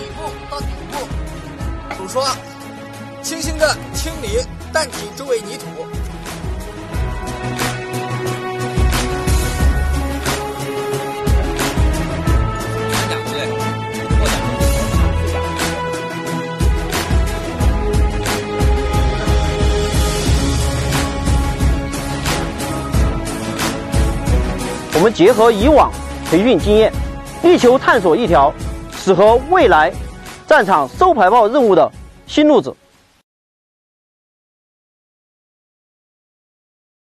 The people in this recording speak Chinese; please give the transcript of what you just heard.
底部到顶部，土刷，轻轻的清理蛋体周围泥土。我们结合以往培训经验，力求探索一条适合未来战场收排爆任务的新路子。